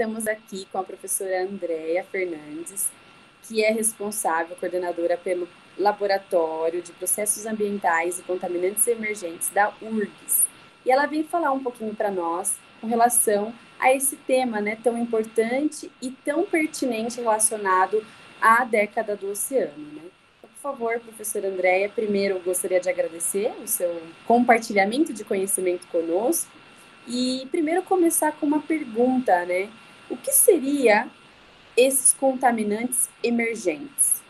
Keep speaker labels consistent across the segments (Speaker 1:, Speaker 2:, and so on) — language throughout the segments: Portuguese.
Speaker 1: estamos aqui com a professora Andréia Fernandes, que é responsável, coordenadora pelo Laboratório de Processos Ambientais e Contaminantes Emergentes da URGS. E ela vem falar um pouquinho para nós com relação a esse tema né, tão importante e tão pertinente relacionado à década do oceano. Né? Então, por favor, professora Andréia, primeiro gostaria de agradecer o seu compartilhamento de conhecimento conosco e primeiro começar com uma pergunta, né? O que seria esses contaminantes emergentes?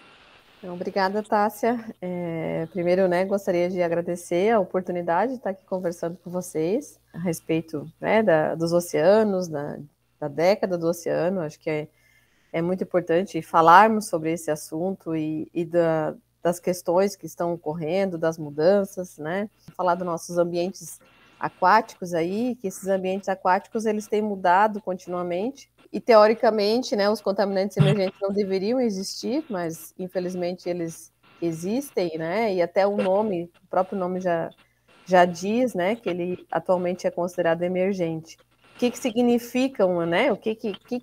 Speaker 2: Então, obrigada, Tássia. É, primeiro, né, gostaria de agradecer a oportunidade de estar aqui conversando com vocês a respeito né, da, dos oceanos, da, da, década do oceano. Acho que é, é muito importante falarmos sobre esse assunto e, e da, das questões que estão ocorrendo, das mudanças, né? Falar dos nossos ambientes aquáticos aí, que esses ambientes aquáticos eles têm mudado continuamente e teoricamente, né, os contaminantes emergentes não deveriam existir, mas infelizmente eles existem, né? E até o nome, o próprio nome já já diz, né, que ele atualmente é considerado emergente. O que que significa, né? O que que, que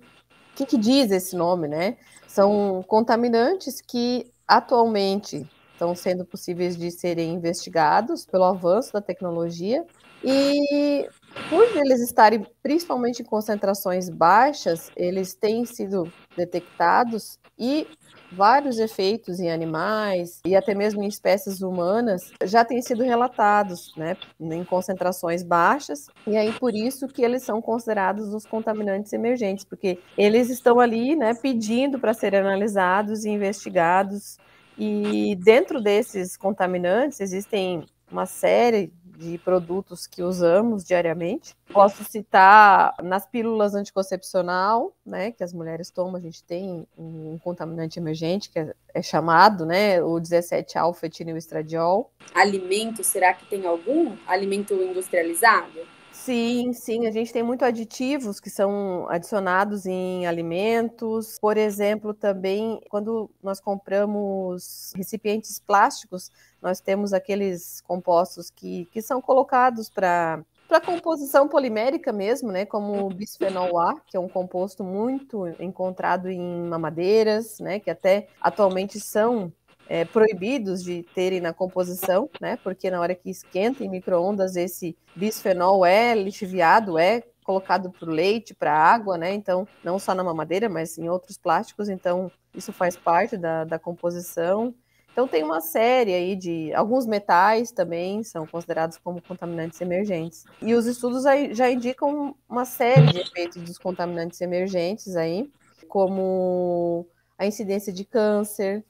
Speaker 2: que, que diz esse nome, né? São contaminantes que atualmente estão sendo possíveis de serem investigados pelo avanço da tecnologia e por eles estarem principalmente em concentrações baixas, eles têm sido detectados e vários efeitos em animais e até mesmo em espécies humanas já têm sido relatados, né, em concentrações baixas, e aí por isso que eles são considerados os contaminantes emergentes, porque eles estão ali, né, pedindo para serem analisados e investigados, e dentro desses contaminantes existem uma série de produtos que usamos diariamente. Posso citar nas pílulas anticoncepcional, né, que as mulheres tomam, a gente tem um contaminante emergente que é, é chamado, né, o 17-alfa-etilenoestradiol.
Speaker 1: Alimento, será que tem algum alimento industrializado?
Speaker 2: Sim, sim, a gente tem muito aditivos que são adicionados em alimentos. Por exemplo, também quando nós compramos recipientes plásticos, nós temos aqueles compostos que, que são colocados para para composição polimérica mesmo, né, como o bisfenol A, que é um composto muito encontrado em mamadeiras, né, que até atualmente são é, proibidos de terem na composição, né? Porque na hora que esquenta em microondas esse bisfenol é lixiviado, é colocado para o leite, para a água, né? Então, não só na mamadeira, mas em outros plásticos. Então, isso faz parte da, da composição. Então, tem uma série aí de. Alguns metais também são considerados como contaminantes emergentes. E os estudos aí já indicam uma série de efeitos dos contaminantes emergentes aí, como a incidência de câncer,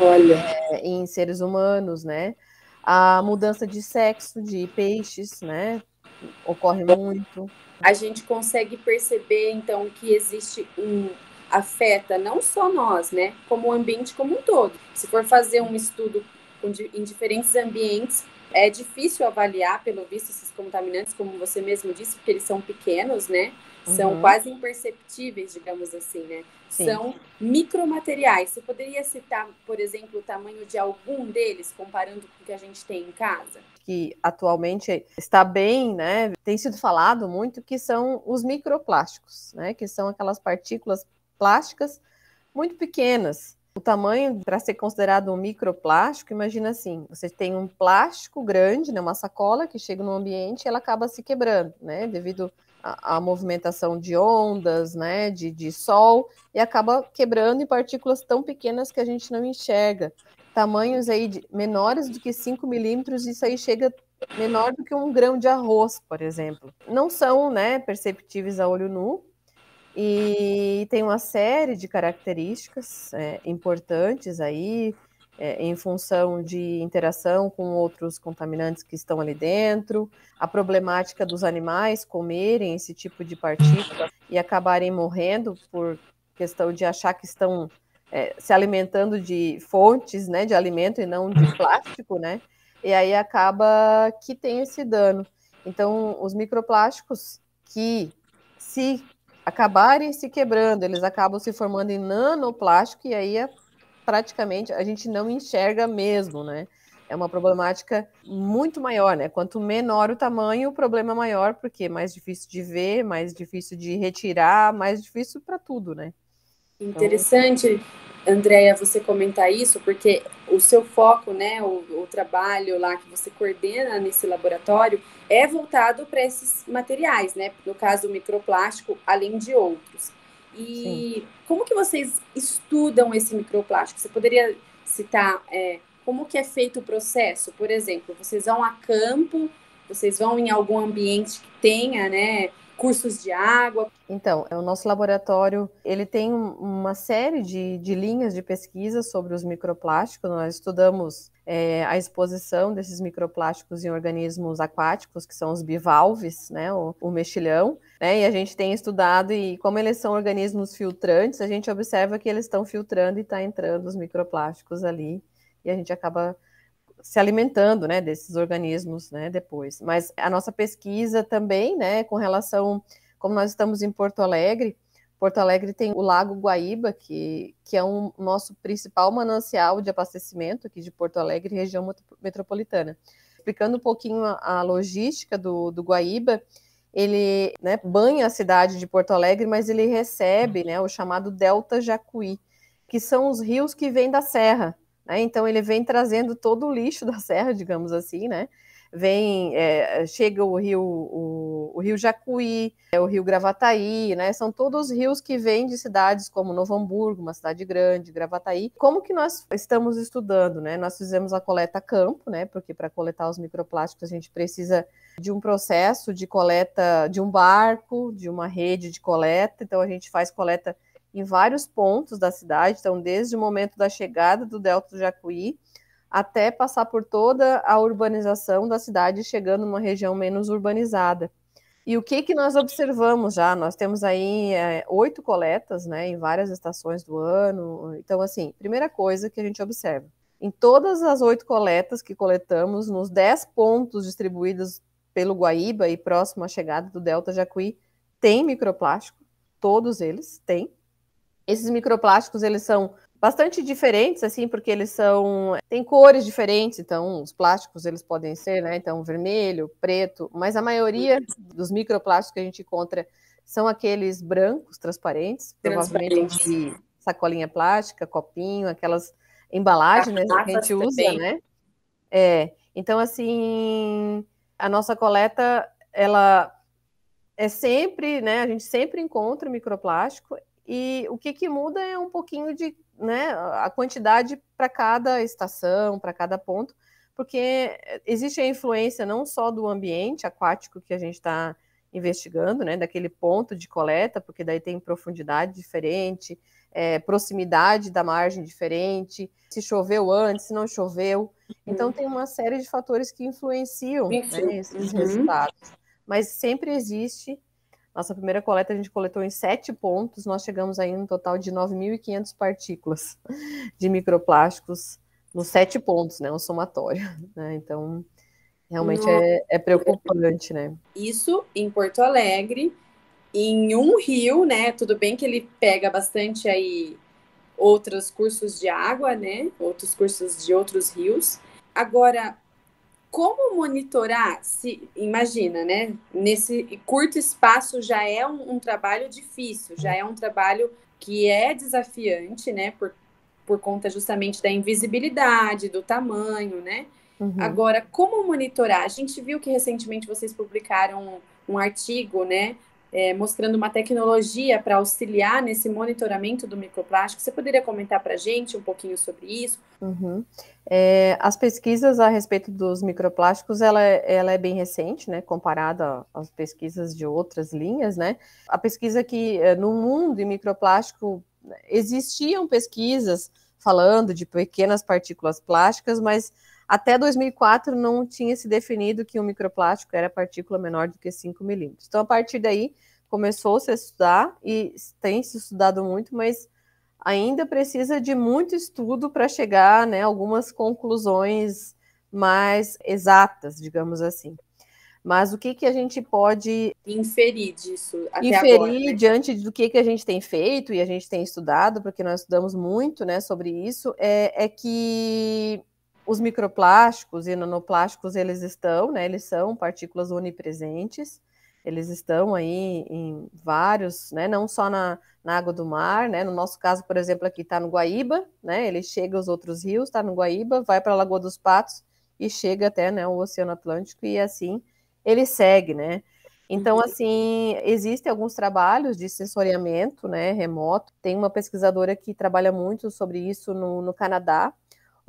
Speaker 2: Olha. É, em seres humanos, né? A mudança de sexo de peixes, né? Ocorre muito.
Speaker 1: A gente consegue perceber, então, que existe um afeta não só nós, né, como o ambiente como um todo. Se for fazer um estudo em diferentes ambientes, é difícil avaliar, pelo visto, esses contaminantes, como você mesmo disse, porque eles são pequenos, né? São uhum. quase imperceptíveis, digamos assim, né? Sim. São micromateriais. Você poderia citar, por exemplo, o tamanho de algum deles, comparando com o que a gente tem em casa?
Speaker 2: Que atualmente está bem, né? Tem sido falado muito que são os microplásticos, né? Que são aquelas partículas plásticas muito pequenas. O tamanho para ser considerado um microplástico, imagina assim: você tem um plástico grande, né, uma sacola que chega no ambiente e ela acaba se quebrando, né, devido a, movimentação de ondas, né, de, de sol, e acaba quebrando em partículas tão pequenas que a gente não enxerga. Tamanhos aí de, menores do que 5 milímetros, isso aí chega menor do que um grão de arroz, por exemplo. Não são, né, perceptíveis a olho nu, e tem uma série de características é, importantes aí, é, em função de interação com outros contaminantes que estão ali dentro, a problemática dos animais comerem esse tipo de partícula e acabarem morrendo por questão de achar que estão é, se alimentando de fontes né, de alimento e não de plástico, né? E aí acaba que tem esse dano. Então, os microplásticos que se acabarem se quebrando, eles acabam se formando em nanoplástico e aí é praticamente a gente não enxerga mesmo, né? é uma problemática muito maior, né? Quanto menor o tamanho, o problema é maior, porque é mais difícil de ver, mais difícil de retirar, mais difícil para tudo, né?
Speaker 1: Interessante, Andréia, você comentar isso, porque o seu foco, né, o, o trabalho lá que você coordena nesse laboratório é voltado para esses materiais, né? No caso, o microplástico, além de outros. E Sim. como que vocês estudam esse microplástico? Você poderia citar é, como que é feito o processo? Por exemplo, vocês vão a campo, vocês vão em algum ambiente que tenha, né, cursos de água?
Speaker 2: Então, o nosso laboratório, ele tem uma série de, de linhas de pesquisa sobre os microplásticos. Nós estudamos é, a exposição desses microplásticos em organismos aquáticos, que são os bivalves, né, o, o mexilhão, né, e a gente tem estudado, e como eles são organismos filtrantes, a gente observa que eles estão filtrando e está entrando os microplásticos ali e a gente acaba se alimentando, né, desses organismos, né, depois. Mas a nossa pesquisa também, né, com relação, como nós estamos em Porto Alegre, Porto Alegre tem o Lago Guaíba, que, que é um nosso principal manancial de abastecimento aqui de Porto Alegre, região metropolitana. Explicando um pouquinho a, a logística do, do Guaíba, ele né, banha a cidade de Porto Alegre, mas ele recebe né, o chamado Delta Jacuí, que são os rios que vêm da serra, né? Então ele vem trazendo todo o lixo da serra, digamos assim, né? Vem, é, chega o rio, o, o, rio Jacuí, é, o rio Gravataí, né? São todos rios que vêm de cidades como Novo Hamburgo, uma cidade grande, Gravataí. Como que nós estamos estudando, né? Nós fizemos a coleta campo, né? Porque para coletar os microplásticos a gente precisa de um processo de coleta de um barco, de uma rede de coleta. Então a gente faz coleta em vários pontos da cidade, então desde o momento da chegada do Delta do Jacuí até passar por toda a urbanização da cidade, chegando numa região menos urbanizada. E o que que nós observamos já? Nós temos aí é, oito coletas, né, em várias estações do ano. Então, assim, primeira coisa que a gente observa, em todas as oito coletas que coletamos, nos dez pontos distribuídos pelo Guaíba e próximo à chegada do Delta Jacuí, tem microplástico, todos eles têm. Esses microplásticos, eles são bastante diferentes, assim, porque eles são têm cores diferentes, então os plásticos eles podem ser, né, então vermelho, preto, mas a maioria dos microplásticos que a gente encontra são aqueles brancos, transparentes, provavelmente de sacolinha plástica, copinho, aquelas embalagens né, que a gente usa, também. né? É, então assim, a nossa coleta ela é sempre, né, a gente sempre encontra microplástico e o que, que muda é um pouquinho de né, a quantidade para cada estação, para cada ponto, porque existe a influência não só do ambiente aquático que a gente está investigando, né, daquele ponto de coleta, porque daí tem profundidade diferente, é, proximidade da margem diferente, se choveu antes, se não choveu. Então uhum. tem uma série de fatores que influenciam né, esses uhum. resultados. Mas sempre existe nossa primeira coleta a gente coletou em sete pontos, nós chegamos aí um total de 9.500 partículas de microplásticos nos sete pontos, né? Um somatório, né? Então, realmente é, é, preocupante, né?
Speaker 1: Isso em Porto Alegre, em um rio, né? Tudo bem que ele pega bastante aí outros cursos de água, né? Outros cursos de outros rios. Agora, como monitorar? Se imagina, né? Nesse curto espaço já é um, um, trabalho difícil, já é um trabalho que é desafiante, né? Por, por conta justamente da invisibilidade, do tamanho, né? Uhum. Agora, como monitorar? A gente viu que recentemente vocês publicaram um, um artigo, né? É, mostrando uma tecnologia para auxiliar nesse monitoramento do microplástico. Você poderia comentar para a gente um pouquinho sobre isso?
Speaker 2: Uhum. É, as pesquisas a respeito dos microplásticos, ela, é, ela é bem recente, né, comparada às pesquisas de outras linhas, né? A pesquisa que é, no mundo de microplástico existiam pesquisas falando de pequenas partículas plásticas, mas até 2004 não tinha se definido que um microplástico era partícula menor do que 5 milímetros. Então, a partir daí, começou-se a estudar e tem se estudado muito, mas ainda precisa de muito estudo para chegar né, a algumas conclusões mais exatas, digamos assim. Mas o que, que a gente pode
Speaker 1: inferir disso?
Speaker 2: inferir agora, né? diante do que, que a gente tem feito e a gente tem estudado, porque nós estudamos muito né, sobre isso, é, é que Os microplásticos e nanoplásticos, eles estão, né? Eles são partículas onipresentes, eles estão aí em vários, né? Não só na, na água do mar, né? No nosso caso, por exemplo, aqui está no Guaíba, né? Ele chega aos outros rios, está no Guaíba, vai para a Lagoa dos Patos e chega até né, o Oceano Atlântico e assim ele segue, né? Então, uhum. assim, existem alguns trabalhos de sensoriamento né, remoto. Tem uma pesquisadora que trabalha muito sobre isso no, no Canadá,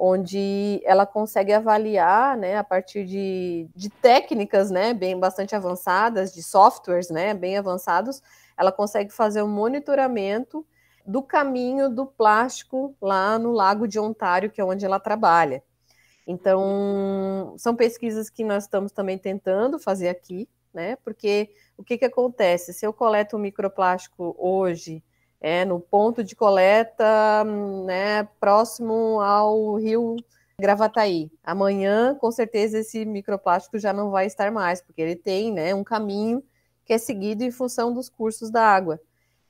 Speaker 2: onde ela consegue avaliar, né, a partir de, de técnicas, né, bem bastante avançadas, de softwares, né, bem avançados, ela consegue fazer um monitoramento do caminho do plástico lá no Lago de Ontário, que é onde ela trabalha. Então, são pesquisas que nós estamos também tentando fazer aqui, né? Porque o que, que acontece? Se eu coleto um microplástico hoje é, no ponto de coleta né, próximo ao rio Gravataí. Amanhã, com certeza, esse microplástico já não vai estar mais, porque ele tem né, um caminho que é seguido em função dos cursos da água.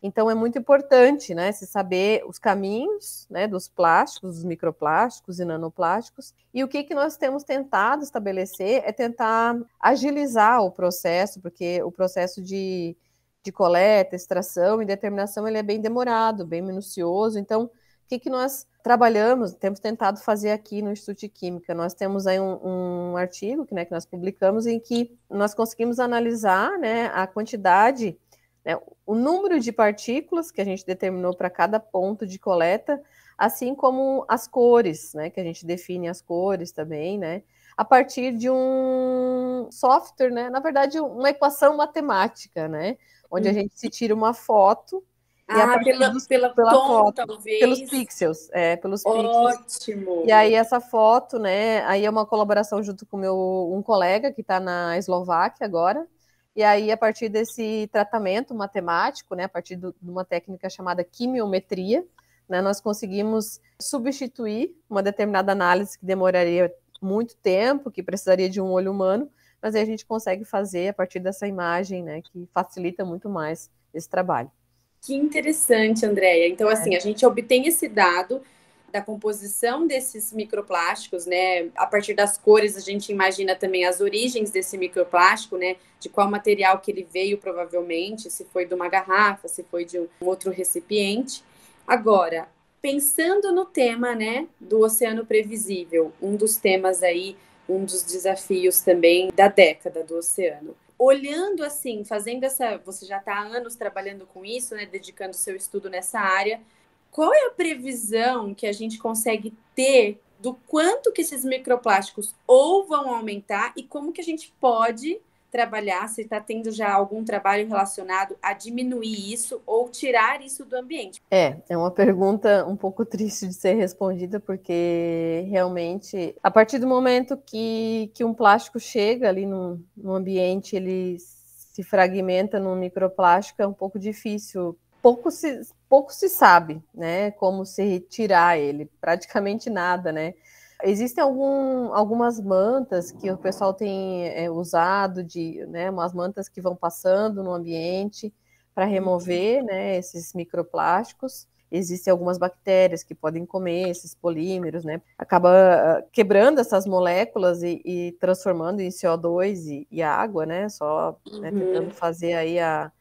Speaker 2: Então, é muito importante né, se saber os caminhos né, dos plásticos, dos microplásticos e nanoplásticos. E o que, que nós temos tentado estabelecer é tentar agilizar o processo, porque o processo de de coleta, extração e determinação, ele é bem demorado, bem minucioso. Então, o que, que nós trabalhamos, temos tentado fazer aqui no Instituto de Química? Nós temos aí um, um artigo que, né, que nós publicamos em que nós conseguimos analisar né, a quantidade, né, o número de partículas que a gente determinou para cada ponto de coleta, assim como as cores, né, que a gente define as cores também, né, a partir de um software, né, na verdade, uma equação matemática, né, onde a uhum. gente se tira uma foto
Speaker 1: e ah, pela, dos, pela, pela tom, foto, talvez.
Speaker 2: pelos pixels, é, pelos
Speaker 1: Ótimo.
Speaker 2: Pixels. E aí essa foto, né, aí é uma colaboração junto com meu um colega que está na Eslováquia agora. E aí a partir desse tratamento matemático, né, a partir do, de uma técnica chamada quimiometria, né, nós conseguimos substituir uma determinada análise que demoraria muito tempo, que precisaria de um olho humano, mas aí a gente consegue fazer a partir dessa imagem, né, que facilita muito mais esse trabalho.
Speaker 1: Que interessante, Andréia. Então, é. assim, a gente obtém esse dado da composição desses microplásticos, né? A partir das cores, a gente imagina também as origens desse microplástico, né? De qual material que ele veio, provavelmente, se foi de uma garrafa, se foi de um outro recipiente. Agora, pensando no tema, né, do oceano previsível, um dos temas aí um dos desafios também da década do oceano. Olhando assim, fazendo essa. Você já está há anos trabalhando com isso, né? Dedicando seu estudo nessa área. Qual é a previsão que a gente consegue ter do quanto que esses microplásticos ou vão aumentar e como que a gente pode trabalhar, se está tendo já algum trabalho relacionado a diminuir isso ou tirar isso do ambiente?
Speaker 2: É, é uma pergunta um pouco triste de ser respondida, porque realmente, a partir do momento que, que um plástico chega ali no, no ambiente, ele se fragmenta num microplástico, é um pouco difícil. Pouco se, pouco se sabe, né, como se retirar ele, praticamente nada, né? Existem algum, algumas mantas que o pessoal tem é, usado, de, né, umas mantas que vão passando no ambiente para remover né, esses microplásticos. Existem algumas bactérias que podem comer esses polímeros, né? Acaba ah, quebrando essas moléculas e, e transformando em CO2 e, e água, né? Só né, uhum. tentando fazer aí a,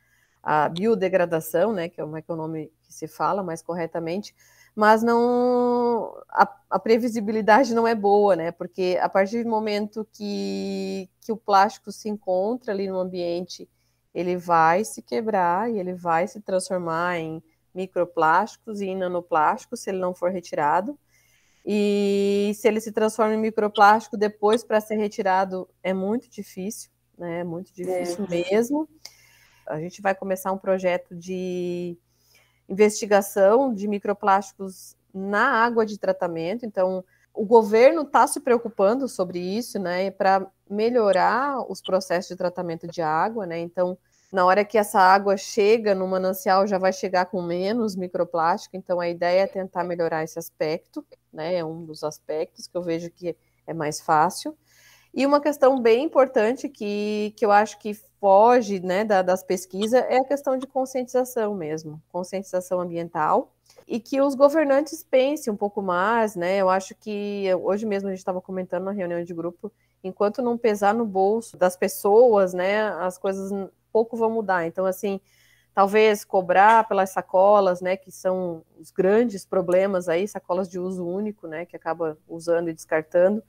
Speaker 2: a biodegradação, né? Que é, é, que é o nome que se fala mais corretamente mas não a, a, previsibilidade não é boa, né? Porque a partir do momento que, que o plástico se encontra ali no ambiente, ele vai se quebrar e ele vai se transformar em microplásticos e em nanoplásticos se ele não for retirado. E se ele se transforma em microplástico depois para ser retirado é muito difícil, né? É muito difícil é. mesmo. A gente vai começar um projeto de investigação de microplásticos na água de tratamento. Então, o governo está se preocupando sobre isso, né, para melhorar os processos de tratamento de água, né. Então, na hora que essa água chega no manancial, já vai chegar com menos microplástico. Então, a ideia é tentar melhorar esse aspecto, né, é um dos aspectos que eu vejo que é mais fácil. E uma questão bem importante que, que eu acho que foge né, da, das pesquisas é a questão de conscientização mesmo, conscientização ambiental. e que os governantes pensem um pouco mais, né? Eu acho que hoje mesmo a gente estava comentando na reunião de grupo, enquanto não pesar no bolso das pessoas, né, as coisas pouco vão mudar. Então, assim, talvez cobrar pelas sacolas, né, que são os grandes problemas aí, sacolas de uso único, né, que acaba usando e descartando.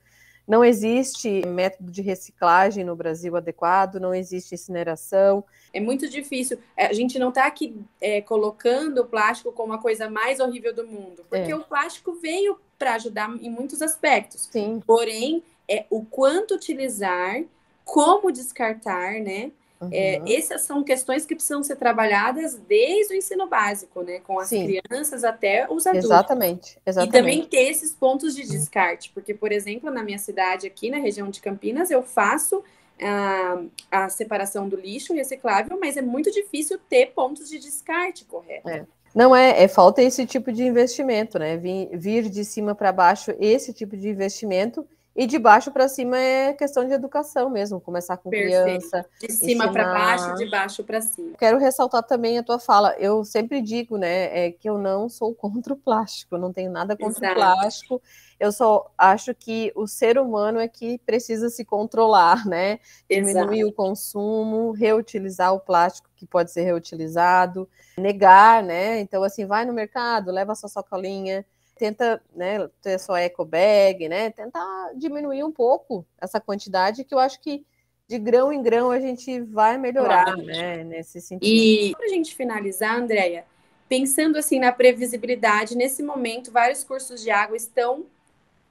Speaker 2: Não existe método de reciclagem no Brasil adequado, não existe incineração.
Speaker 1: É muito difícil. É, a gente não está aqui é, colocando o plástico como a coisa mais horrível do mundo, porque é. o plástico veio para ajudar em muitos aspectos.
Speaker 2: Sim.
Speaker 1: Porém, é o quanto utilizar, como descartar, né? Uhum. É, essas são questões que precisam ser trabalhadas desde o ensino básico, né? Com as Sim. crianças até os adultos.
Speaker 2: Exatamente, exatamente.
Speaker 1: E também ter esses pontos de descarte, porque, por exemplo, na minha cidade aqui, na região de Campinas, eu faço a, a separação do lixo reciclável, mas é muito difícil ter pontos de descarte correto.
Speaker 2: É. Não é, é falta esse tipo de investimento, né? Vir, vir de cima para baixo esse tipo de investimento e de baixo para cima é questão de educação mesmo, começar com Perfeito. criança.
Speaker 1: De cima para baixo, de baixo para cima.
Speaker 2: Quero ressaltar também a tua fala. Eu sempre digo, né, é que eu não sou contra o plástico, não tenho nada contra Exato. o plástico. Eu só acho que o ser humano é que precisa se controlar, né? Diminuir Exato. o consumo, reutilizar o plástico que pode ser reutilizado, negar, né? Então, assim, vai no mercado, leva a sua sacolinha, tenta, né, ter só eco bag, né, tentar diminuir um pouco essa quantidade que eu acho que de grão em grão a gente vai melhorar, claro. né, nesse sentido.
Speaker 1: E para a gente finalizar, Andréia, pensando assim na previsibilidade, nesse momento vários cursos de água estão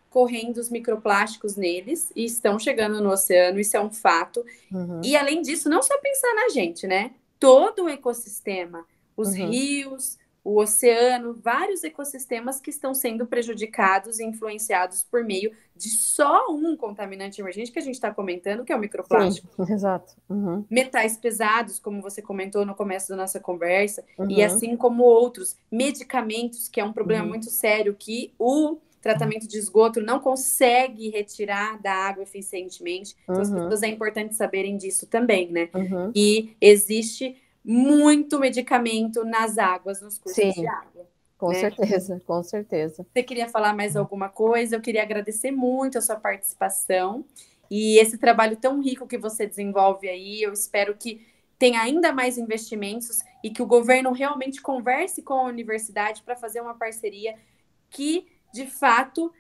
Speaker 1: correndo os microplásticos neles e estão chegando no oceano, isso é um fato. Uhum. E além disso, não só pensar na gente, né? Todo o ecossistema, os uhum. rios, o oceano, vários ecossistemas que estão sendo prejudicados e influenciados por meio de só um contaminante emergente que a gente está comentando, que é o microplástico.
Speaker 2: Sim, exato. Uhum.
Speaker 1: Metais pesados, como você comentou no começo da nossa conversa, uhum. e assim como outros medicamentos, que é um problema uhum. muito sério que o tratamento de esgoto não consegue retirar da água eficientemente. Então, as uhum. pessoas é importante saberem disso também, né?
Speaker 2: Uhum.
Speaker 1: E existe muito medicamento nas águas, nos cursos Sim, de água.
Speaker 2: Com né? certeza, com certeza.
Speaker 1: Você queria falar mais alguma coisa? Eu queria agradecer muito a sua participação e esse trabalho tão rico que você desenvolve aí. Eu espero que tenha ainda mais investimentos e que o governo realmente converse com a universidade para fazer uma parceria que, de fato,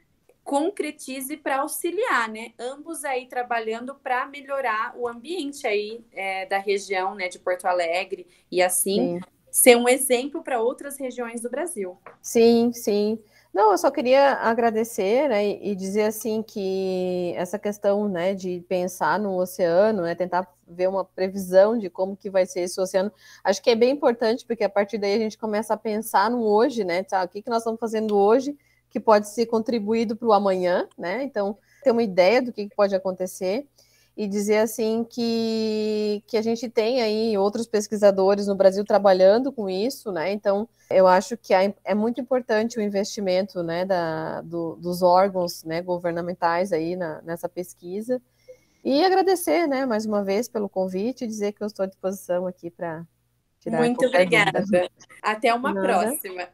Speaker 1: concretize para auxiliar, né? Ambos aí trabalhando para melhorar o ambiente aí é, da região, né, de Porto Alegre e assim sim. ser um exemplo para outras regiões do Brasil.
Speaker 2: Sim, sim. Não, eu só queria agradecer, né, e dizer assim que essa questão, né, de pensar no oceano, né, tentar ver uma previsão de como que vai ser esse oceano, acho que é bem importante porque a partir daí a gente começa a pensar no hoje, né, tá, o que que nós estamos fazendo hoje que pode ser contribuído para o amanhã, né? Então, ter uma ideia do que pode acontecer e dizer assim que, que a gente tem aí outros pesquisadores no Brasil trabalhando com isso, né? Então, eu acho que é muito importante o investimento né, da, do, dos órgãos né, governamentais aí na, nessa pesquisa. E agradecer, né, mais uma vez pelo convite e dizer que eu estou à disposição aqui para tirar
Speaker 1: Muito obrigada. Dúvida. Até uma Nada. próxima.